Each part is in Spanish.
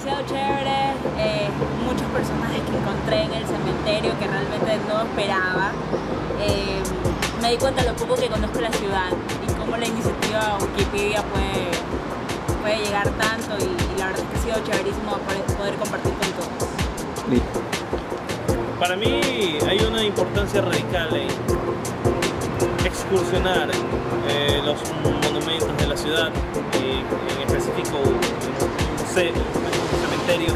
sido chévere, eh, muchos personajes que encontré en el cementerio que realmente no esperaba. Eh, me di cuenta de lo poco que conozco la ciudad y cómo la iniciativa Wikipedia puede, puede llegar tanto y, y la verdad es que ha sido chéverísimo poder, poder compartir con todos. Para mí hay una importancia radical en excursionar eh, los monumentos de la ciudad, y en específico cementerio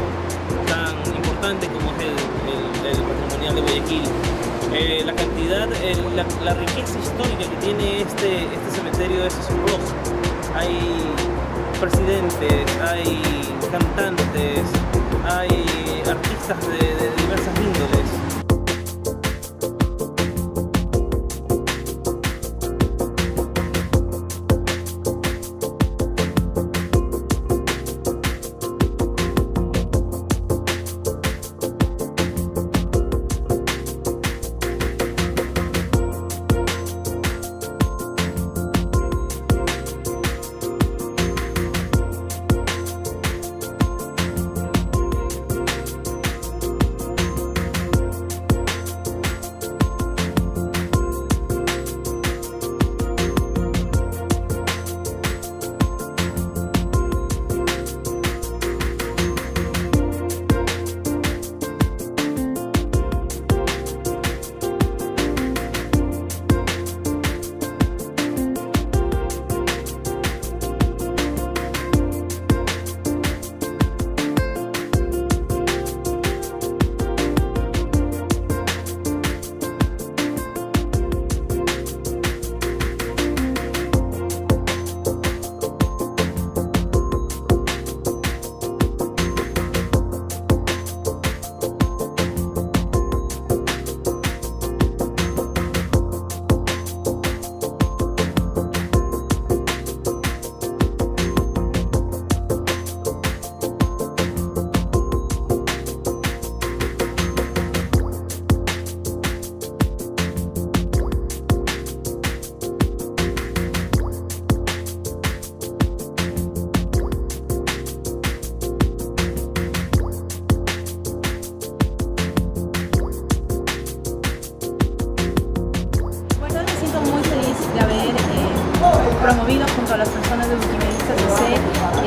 tan importante como es el, el- el patrimonial de Guayaquil. Eh, la cantidad, la, la riqueza histórica que tiene este, este cementerio es asombrosa. Hay presidentes, hay cantantes, hay artistas de,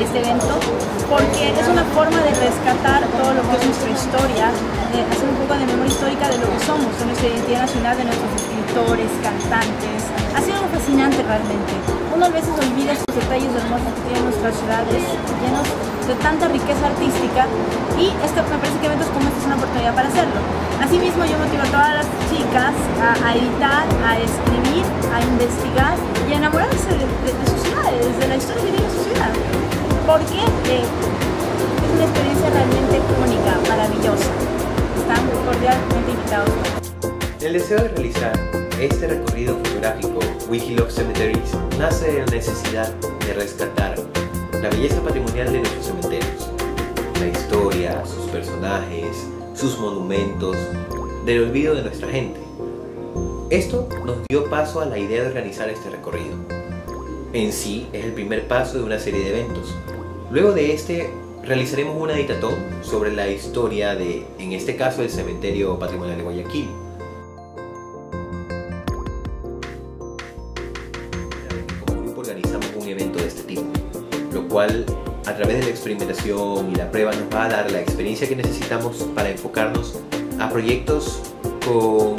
este evento porque es una forma de rescatar todo lo que es nuestra historia, de hacer un poco de memoria histórica de lo que somos, de nuestra identidad nacional, de nuestros escritores, cantantes. Ha sido fascinante realmente. Uno a veces olvida esos detalles hermosos que tienen nuestras ciudades, llenos de tanta riqueza artística y este, me parece que eventos como este es una oportunidad para hacerlo. Asimismo yo motivo a todas las chicas a, editar, a escribir, a investigar y a enamorarse de, sus ciudades, de la historia que tiene su ciudad. Porque eh, es una experiencia realmente única, maravillosa. Están cordialmente invitados. El deseo de realizar este recorrido fotográfico Wikiloc Cemeteries nace de la necesidad de rescatar la belleza patrimonial de nuestros cementerios, la historia, sus personajes, sus monumentos, del olvido de nuestra gente. Esto nos dio paso a la idea de organizar este recorrido. En sí es el primer paso de una serie de eventos. Luego de este realizaremos una editatón sobre la historia de, en este caso, el cementerio patrimonial de Guayaquil. Como grupo organizamos un evento de este tipo, lo cual a través de la experimentación y la prueba nos va a dar la experiencia que necesitamos para enfocarnos a proyectos con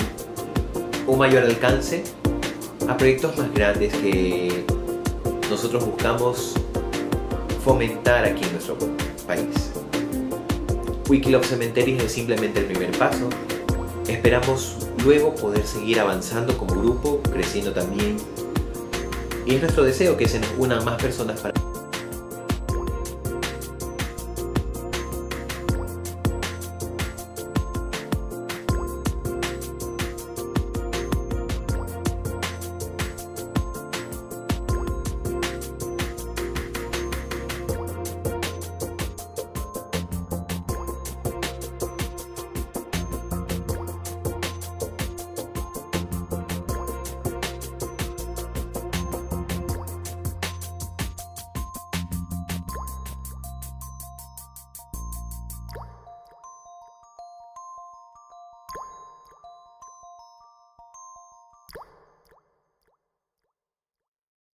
un mayor alcance, a proyectos más grandes que nosotros buscamos fomentar aquí en nuestro país. Wikilog Cementeries es simplemente el primer paso. Esperamos luego poder seguir avanzando como grupo, creciendo también. Y es nuestro deseo que se nos unan más personas para